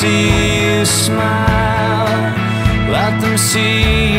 see you smile. Let them see you.